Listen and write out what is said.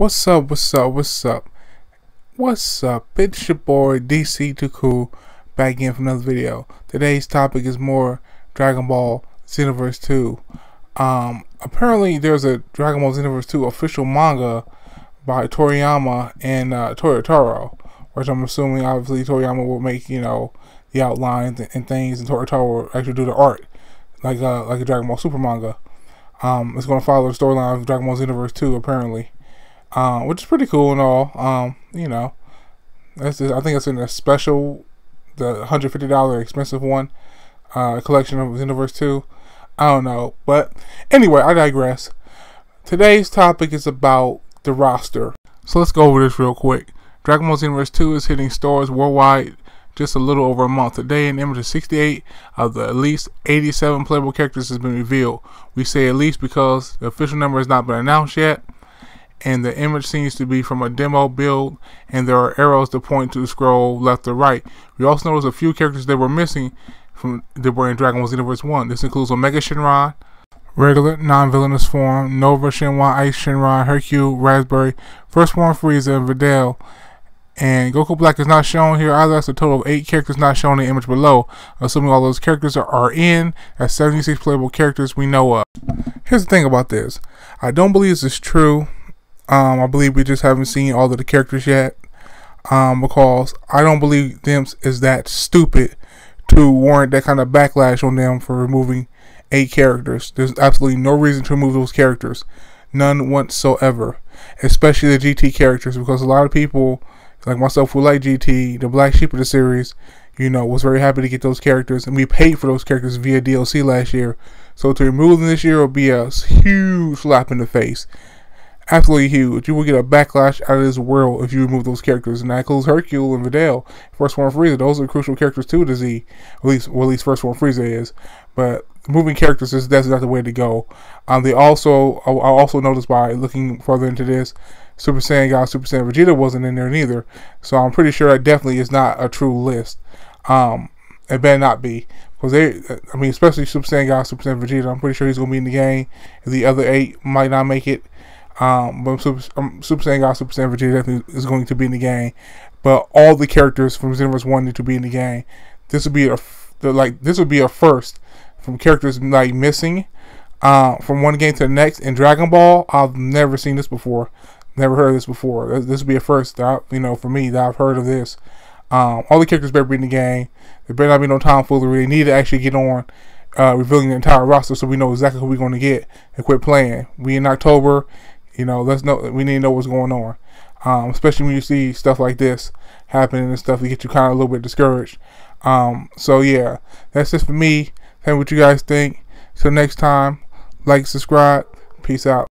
What's up, what's up, what's up? What's up? It's your boy DC Too Cool back again for another video. Today's topic is more Dragon Ball Xenoverse 2. Um, apparently there's a Dragon Ball Xenoverse 2 official manga by Toriyama and uh, which I'm assuming obviously Toriyama will make, you know, the outlines and things and Toyotarou will actually do the art like uh, like a Dragon Ball Super manga. Um, it's going to follow the storyline of Dragon Ball Xenoverse 2 apparently um, which is pretty cool and all. Um, you know, that's just, I think it's in a special, the hundred fifty dollar expensive one, uh, collection of Xenoverse Two. I don't know, but anyway, I digress. Today's topic is about the roster, so let's go over this real quick. Dragon Ball Xenoverse 2 is hitting stores worldwide just a little over a month. Today, an image of 68 of the at least 87 playable characters has been revealed. We say at least because the official number has not been announced yet and the image seems to be from a demo build and there are arrows to point to the scroll left or right. We also notice a few characters that were missing from that were Dragon Ball Xenoverse 1. This includes Omega Shenron, regular non-villainous form, Nova Shenron, Eis Shenron, Hercule, Raspberry, First Form Frieza, and Videl. And Goku Black is not shown here either. That's a total of 8 characters not shown in the image below. Assuming all those characters are, are in, that's 76 playable characters we know of. Here's the thing about this. I don't believe this is true. Um, I believe we just haven't seen all of the characters yet. Um, because I don't believe them is that stupid to warrant that kind of backlash on them for removing eight characters. There's absolutely no reason to remove those characters. None whatsoever. Especially the GT characters because a lot of people like myself who like GT, the black sheep of the series, you know, was very happy to get those characters and we paid for those characters via DLC last year. So to remove them this year will be a huge slap in the face absolutely huge. You will get a backlash out of this world if you remove those characters, and that includes Hercule and Videl. First Form Frieza, those are crucial characters too to Z. At least, well, at least First Form Frieza is. But moving characters is that's not the way to go. Um, they also, I also noticed by looking further into this, Super Saiyan God, Super Saiyan Vegeta wasn't in there neither. So I'm pretty sure that definitely is not a true list. Um, it better not be. Because they, I mean, especially Super Saiyan God, Super Saiyan Vegeta, I'm pretty sure he's going to be in the game. The other eight might not make it. Um, but Super, um, Super Saiyan God, Super Saiyan Vegeta is going to be in the game. But all the characters from Xenoverse One need to be in the game. This would be a like this would be a first from characters like missing uh, from one game to the next. In Dragon Ball, I've never seen this before. Never heard of this before. This would be a first, that, you know, for me that I've heard of this. Um, all the characters better be in the game. There better not be no tomfoolery. They need to actually get on uh, revealing the entire roster so we know exactly who we're going to get and quit playing. We in October. You know, let's know. We need to know what's going on, um, especially when you see stuff like this happening and stuff. to get you kind of a little bit discouraged. Um, so yeah, that's it for me. Tell me what you guys think. Till next time, like, subscribe. Peace out.